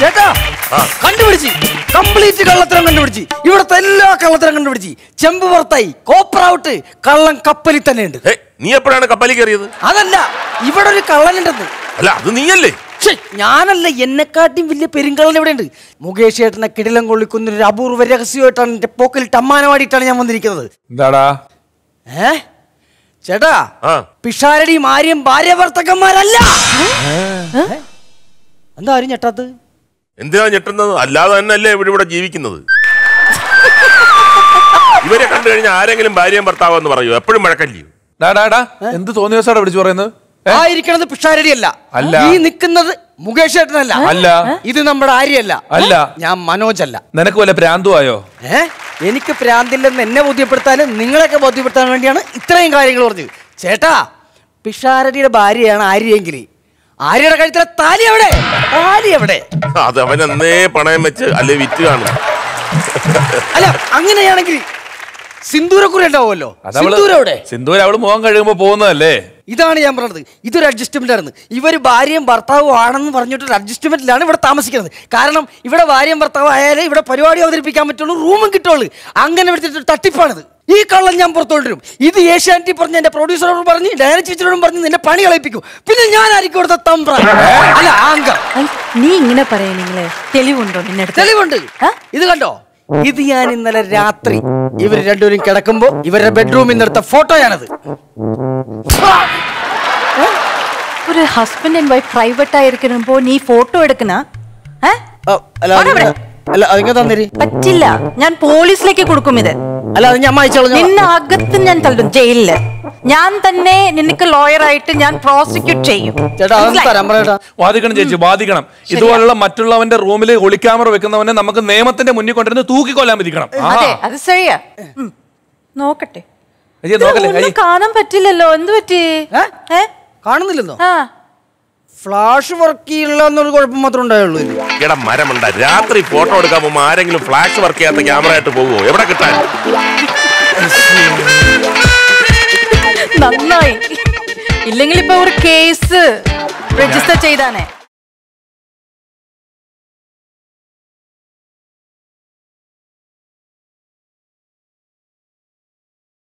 ചേട്ടാ കണ്ടുപിടിച്ച്. കംപ്ലീറ്റ് കള്ളത്തരം കണ്ടുപിടിച്ച്. ഇവിടുത്തെ എല്ലാ കള്ളത്തരം കണ്ടുപിടിച്ച്. ചെമ്പ് പുറത്തായി. കോപ്പറൗട്ട് കള്ളൻ കപ്പലിൽ തന്നെ ഉണ്ട് നീ എപ്പോഴാണ് കപ്പലിൽ കയറിയത്? അതല്ല ഇവിടെ ഒരു കള്ളനുണ്ടെന്ന്. അല്ല അത് നീയല്ലേ? ഞാനല്ല എന്നെക്കാട്ടിയും വലിയ പെരുങ്കള്ളൻ ഇവിടെ ഉണ്ട് മുകേഷ് ഏട്ടനെ കിടിലം കൊള്ളിക്കുന്ന ഒരു അപൂർവ രഹസ്യമായിട്ടാണ് എന്റെ പോക്കിൽ അമ്മാനമാടിയിട്ടാണ് ഞാൻ വന്നിരിക്കുന്നത്. എന്താടാ? ഏ? ചേട്ടാ പിഷാരടി മാര്യം ആര്യം ഭാര്യ ഭർത്തക്കന്മാരല്ല. എന്താ ആരും ഞെട്ടാത്ത് എന്തിനാ ഞെട്ടുന്നത്? അല്ലാതെ തന്നെ അല്ലേ ഇവിടെ ഇവിടെ ജീവിക്കുന്നത്. ഇവരെ കണ്ടു കഴിഞ്ഞാൽ ആരെങ്കിലും ഭാര്യയും ഭർത്താവെന്ന് പറയൂ. എപ്പോഴും മഴക്കല്ലയോ ഡാ ഡാ ഡാ എന്ത് തോന്നിയ ദിവസമാണ് വിളിച്ചു പറയുന്നത്? ഏ? ആയിരിക്കണത് പിഷാരടി അല്ല. ഈ നിൽക്കുന്നത് മുകേഷ് ഏട്ടനല്ല അല്ല. ഇത് നമ്മുടെ ആര്യല്ല അല്ല. ഞാൻ മനോജ് അല്ല നിനക്ക് വല്ല പ്രാന്തുവായോ ഏ? എനിക്ക് പ്രാന്തില്ലെന്ന് എന്നെ ബോധ്യപ്പെടുത്താനും നിങ്ങളെയൊക്കെ ബോധ്യപ്പെടുത്താൻ വേണ്ടിയാണ് ഇത്രയും കാര്യങ്ങൾ പറഞ്ഞത്. ചേട്ടാ പിഷാരടിയുടെ ഭാര്യയാണ് ആര്യയെങ്കിൽ ആര്യയുടെ കഴുത്തിലെ താലി എവിടെ? താലി എവിടെ? അത് അവൻ എന്നേ പണയം വെച്ച് അല്ലെ വിറ്റ് കാണും. അല്ല അങ്ങനെയാണെങ്കിൽ സിന്ദൂരക്കുറി ഉണ്ടാവുമല്ലോ. സിന്ദൂർ എവിടെ? അവൾ മുഖം കഴുകുമ്പോ പോകുന്നതല്ലേ? ഇതാണ് ഞാൻ പറഞ്ഞത്. ഇതൊരു അഡ്ജസ്റ്റ്മെന്റ് ആയിരുന്നു. ഇവർ ഭാര്യയും ഭർത്താവും ആണെന്ന് പറഞ്ഞിട്ട് അഡ്ജസ്റ്റ്മെന്റിലാണ് ഇവിടെ താമസിക്കുന്നത്. കാരണം ഇവിടെ ഭാര്യയും ഭർത്താവും ആയാലേ ഇവിടെ പരിപാടി അവതരിപ്പിക്കാൻ പറ്റുള്ളൂ റൂമും കിട്ടുള്ളൂ. അങ്ങനെ എടുത്തിട്ട് തട്ടിപ്പാണിത്. ഈ കള്ളം ഞാൻ പുറത്തോട്ടിരും ഇത് ഏഷ്യാനെറ്റി പറഞ്ഞ് എന്റെ പ്രൊഡ്യൂസറോട് പറഞ്ഞ് ഡയറക്ട് ടീച്ചറോടും പറഞ്ഞ് നിന്റെ പണി കളിപ്പിക്കും. പിന്നെ ഞാൻ ആയിരിക്കും ഇവിടുത്തെ തമ്പ്ര അല്ല ആങ്ക. നീ ഇങ്ങനെ പറയാ നിങ്ങൾ. തെളിവുണ്ടോ നിന്നെ അടുത്ത്? തെളിവുണ്ട്. ഇത് കണ്ടോ? ഇത് ഞാൻ ഇന്നലെ രാത്രി ഇവർ രണ്ടുപേരും കിടക്കുമ്പോ ഇവരുടെ ബെഡ്റൂമിൽ നിന്നെടുത്ത ഫോട്ടോയാണത്. ഒരു ഹസ്ബൻഡ് ആൻഡ് വൈഫ് പ്രൈവറ്റ് ആയിരിക്കുമ്പോ നീ ഫോട്ടോ എടുക്കണ? അല്ല അതിങ്ങ തന്നേരി. പറ്റില്ല. ഞാൻ പോലീസിലേക്ക് കൊടുക്കും ഇത്. അല്ല അത് ഞാൻ അയച്ചോളാം നിന്നെ അകത്ത് ഞാൻ തള്ളും ജയിലിൽ. ഞാൻ തന്നെ നിനക്ക് ലോയർ ആയിട്ട് ഞാൻ പ്രോസിക്യൂട്ട് ചെയ്യും. ചേട്ടാ അതൊന്നും തരാൻ പറയട്ടാ. വാദിക്കണം ചേച്ചി വാദിക്കണം. ഇതുപോലുള്ള മറ്റുള്ളവന്റെ റൂമിൽ ഒളിക്യാമറ വെക്കുന്നവനെ നമുക്ക് നിയമത്തിന്റെ മുന്നിൽ കൊണ്ടിരുന്ന് തൂക്കിക്കൊല്ലാൻ വിധിക്കണം. അതെ അത് ശരിയാ. നോക്കട്ടെ. കാണാൻ പറ്റില്ലല്ലോ. എന്ത് പറ്റി? ഏ? ഫ്ലാഷ് വർക്ക് ചെയ്യില്ല എന്നൊരു കുഴപ്പം മാത്രമേ ഉണ്ടായുള്ളൂ. എടാ മരമുണ്ട രാത്രി ഫോട്ടോ എടുക്കാൻ പോകുമ്പോ ആരെങ്കിലും ഫ്ലാഷ് വർക്ക് ചെയ്യാത്ത ക്യാമറ ആയിട്ട് പോകുമോ എവിടെ കിട്ടാൻ? നന്നായി. ഇല്ലെങ്കിൽ ഇപ്പൊ ഒരു കേസ് രജിസ്റ്റർ ചെയ്താനേ.